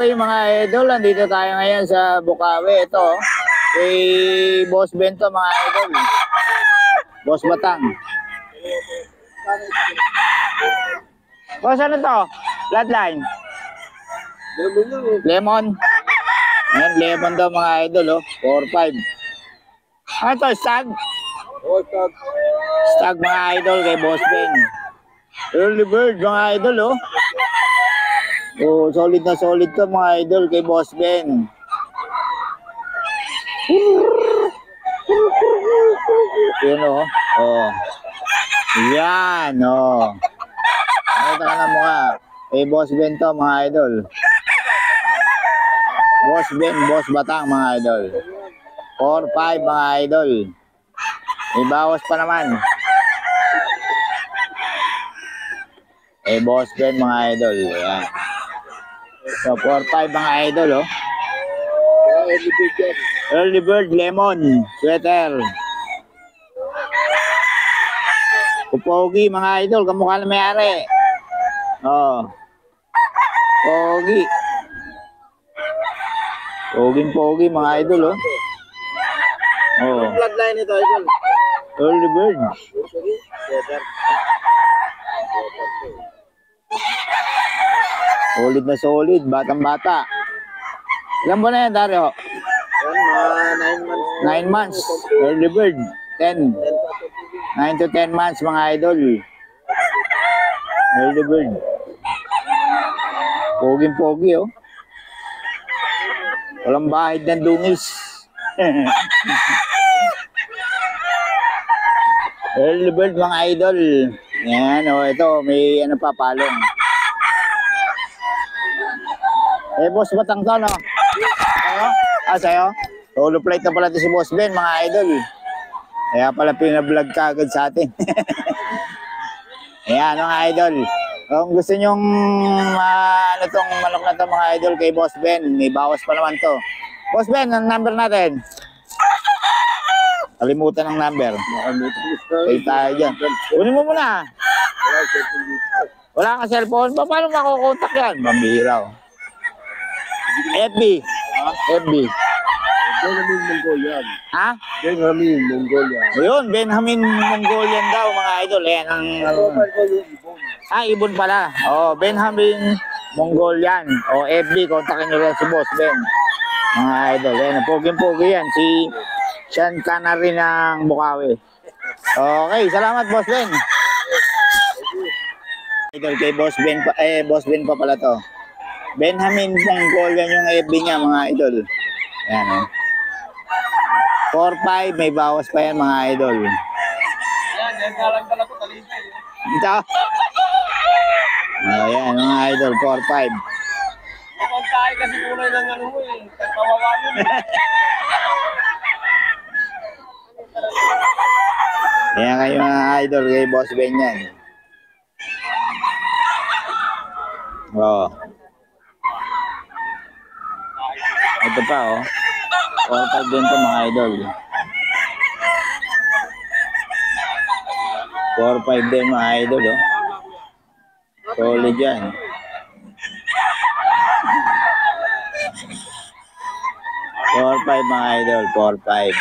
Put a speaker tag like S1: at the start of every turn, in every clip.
S1: Okay mga idol, nandito tayo ngayon sa Bukawi. Ito, kay Boss Bento mga idol. Boss Batang. Boss, ano to? Bloodline. Lemon. Ayan, lemon daw mga idol, oh. 4-5. Ano to, stag? Stag mga idol kay Boss Ben. Early bird mga idol, oh. Oh, solid na solid to mga idol kay Boss Ben. Yun oh. Oh. Yan oh. Nakita ka na mukha. Kay Boss Ben to mga idol. Boss Ben, Boss Batang mga idol. 4-5 mga idol. May bawas pa naman. Eh, Boss Ben mga idol. Yan. So, 4-5 mga idol, oh. Early bird lemon sweater. Kupogi mga idol, kamukha na may-ari. Oh. Pogi. Poging pogi mga idol, oh. Oh.
S2: Bloodline ito, idol.
S1: Early bird. Solid na solid, batang bata. Ilan ba na yan, Dario?
S2: Yan, mga 9 months.
S1: 9 months. Early bird. 10. 9 to 10 months, mga idol. Early bird. Poging pogi, oh. Walang bahid ng dungis. Early bird, mga idol. Yan, oh, ito, may ano pa, palong. Eh, boss, batang to, no? Sa'yo? Ah, sa'yo? Solo flight na pala ito si Boss Ben, mga idol. Kaya pala pinablog ka agad sa atin. Ayan, mga idol. Kung gusto nyong uh, ano tong manok na to, mga idol, kay Boss Ben, may bawas pa naman to. Boss Ben, ang number natin? Kalimutan ang number. Kaya tayo dyan. Kunin mo muna. Wala kang cellphone? Pa- Paano makukontak yan? Mambihira. Oh. FB. FB.
S2: Benjamin Mongolian.
S1: Ha?
S2: Benjamin Mongolian.
S1: Ayun, Benjamin Mongolian daw mga idol. Ayan ang...
S2: Ibon.
S1: Ah, ibon pala. Oh, Benjamin Mongolian. O FB, kontakin nyo lang si Boss Ben. Mga idol. Ayan, poging-pogi yan. Si Sean Canary ng Bukawi. Okay, salamat Boss Ben. Idol kay Boss Ben pa, eh, Boss Ben pa pala to. Benjamin Mongolian yung FB niya mga idol. Ayan, oh. 4-5, may bawas pa yan mga idol.
S2: Yan, yan kalang dala ko talibay.
S1: Ito. Ayan, mga idol, 4-5.
S2: Mukhang tayo kasi kulay ng ano mo eh. Kawawa mo.
S1: Kaya kayo mga idol kay Boss Ben yan. Oo. Ito pa oh. 4-5 din to mga idol. 4-5 din mga idol oh. Solid yan. Four five mga idol, four five.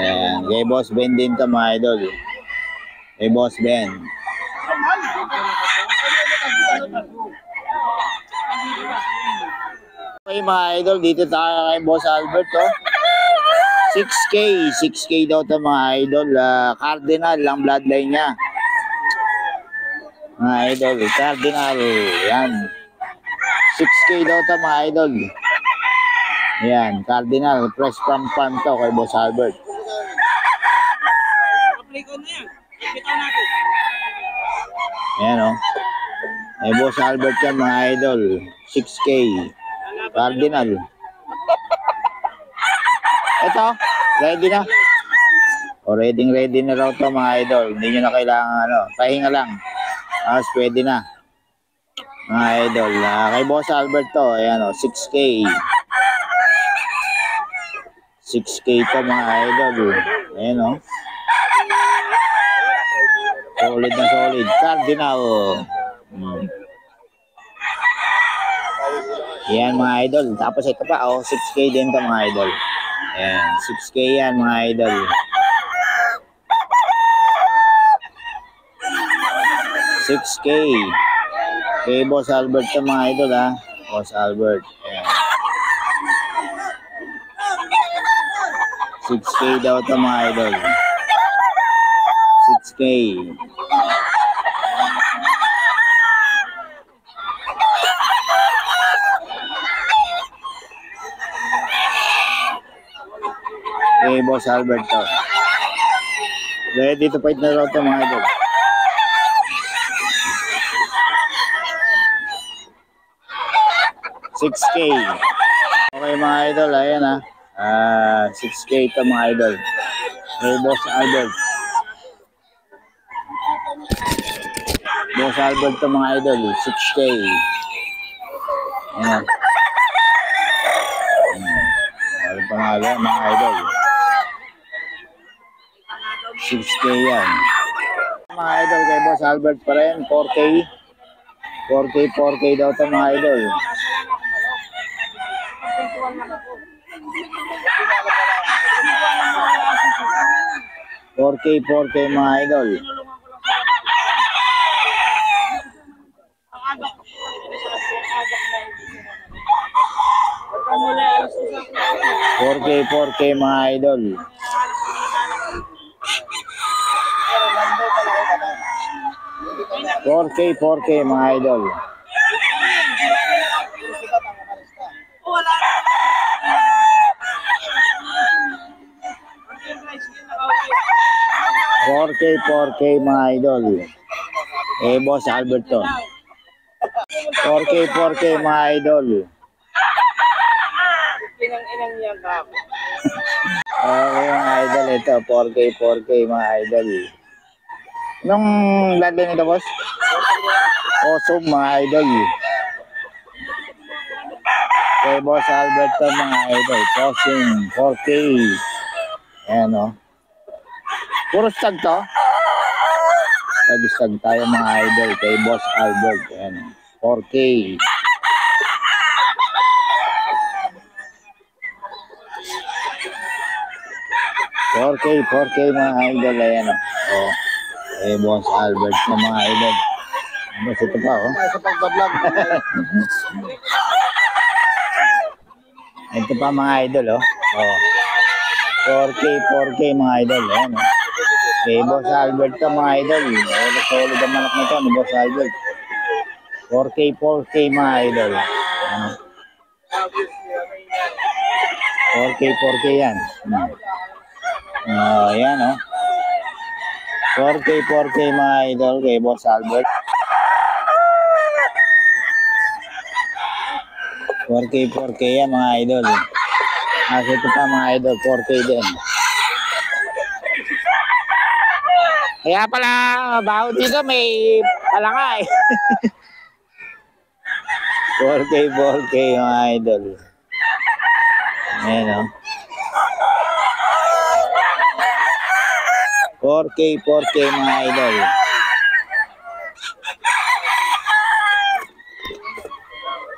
S1: Yan. Kay Boss Ben din to mga idol. Kay Boss Ben. Okay mga idol, dito tayo kay Boss Albert oh. 6K, 6K daw to mga idol. Ah, cardinal ang bloodline niya. Mga idol, cardinal. Yan. 6K daw to mga idol. Yan, cardinal. Fresh from farm to kay Boss Albert. Ayan o. Ay Boss Albert yan mga idol. 6K. Cardinal. Ito, ready na. O ready ready na raw to mga idol. Hindi nyo na kailangan ano, pahinga lang. Tapos pwede na. Mga idol. Ah, kay Boss Albert to, ayan o, 6K. 6K to mga idol. Ayan o. Solid na solid. Cardinal. Hmm. Yan mga idol. Tapos ito pa, oh, 6K din to mga idol. Ayan, 6K yan mga idol. 6K. Kay Boss Albert to mga idol ha. Boss Albert. Ayan. 6K daw to mga idol. 6K. Kay Boss Albert to. Ready to fight na raw to mga idol. Six K. Okay mga idol, ayan ah. Ah, 6K to mga idol. Kay Boss Albert. Boss Albert to mga idol, 6K. Ayan. Ayan. Ano pangalan mga idol? 6K yan. Mga idol kay Boss Albert pa rin, 4K. 4K, 4K daw to mga idol. 4K, 4K mga idol. Four K, 4K mga idol. Four K, 4K mga idol. Four K, 4K mga idol. Eh, boss Albert to. 4K, 4K mga idol.
S2: Inang-inang yan ka.
S1: Okay mga idol, ito 4K, 4K mga idol. Anong bloodline nito boss? Awesome mga idol. Kay boss Albert to mga idol. Tossing 4K. Ayan o. Puro stag to. Stag-stag tayo mga idol kay boss Albert. Ayan. 4K. Four K, 4K mga idol, ayan. Oh. Eh, boss Albert na mga idol. Ano, ito pa, oh.
S2: Sa pagbablog.
S1: Ito pa mga idol, oh. oh. 4K, 4K mga idol, ayan oh. Eh, boss Albert to mga idol. Oh, solid ang manok nito ni boss Albert. 4K, 4K mga idol. Ano? 4K, 4K yan. Hmm. Oh, yan oh. 4K, 4K mga idol kay Boss Albert. 4K, 4K yan mga idol. Kasi ito pa mga idol, 4K din. Kaya pala, baho dito may palanga eh. 4K, 4K mga idol. Ayan oh. 4K, 4K mga idol.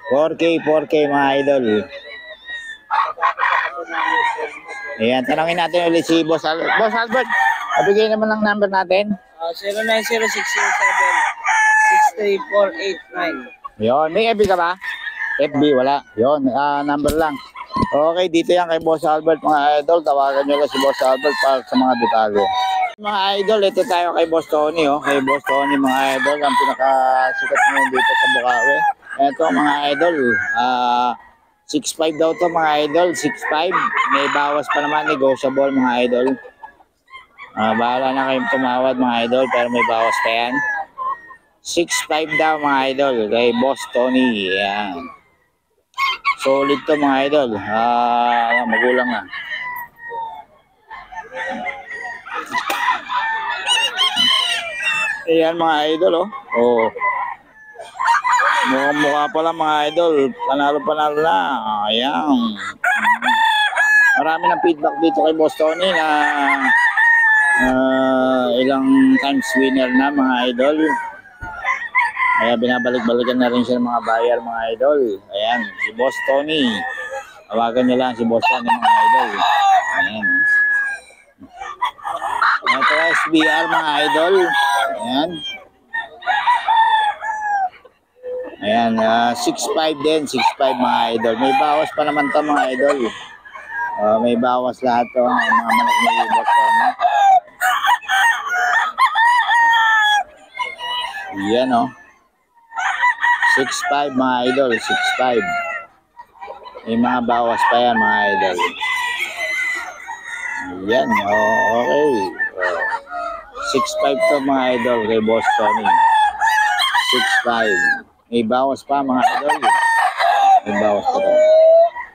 S1: Four K, 4K mga idol. Ayan, tanongin natin ulit si Boss Albert. Boss Albert, nabigay naman ng number natin.
S2: Uh, 090607-63489.
S1: Yon, may FB ka ba? FB, wala. Yon, ah, number lang. Okay, dito yan kay Boss Albert, mga idol. Tawagan nyo lang si Boss Albert para sa mga detalye. Mga idol, ito tayo kay Boss Tony, oh. Kay Boss Tony, mga idol, ang pinakasikat ngayon dito sa Bukawi. Ito, mga idol, ah, 6'5 daw to mga idol, 6'5. May bawas pa naman, negotiable mga idol. Ah, bahala na kayong tumawad mga idol, pero may bawas pa yan. 6'5 daw mga idol, kay Boss Tony. Yan. Solid to mga idol. Ah, magulang na. Ayan mga idol oh. Oh. Mukhang mukha pala mga idol. Panalo panalo na. Ayan. Marami ng feedback dito kay Boss Tony na ah, ilang times winner na mga idol. Kaya binabalik-balikan na rin siya ng mga buyer, mga idol. Ayan, si Boss Tony. Tawagan niyo lang si Boss Tony, mga idol. Ayan. Ito SBR, mga idol. Ayan. Ayan, ah, 6'5 din, 6'5 mga idol. May bawas pa naman to mga idol. Ah, may bawas lahat to, mga manok ni Boss Tony. Yan oh. 6'5 mga idol, 6'5. May mga bawas pa yan mga idol. Yan, oh, okay. Oh. 6'5 to mga idol kay Boss Tony. 6'5. May bawas pa mga idol. May bawas pa to.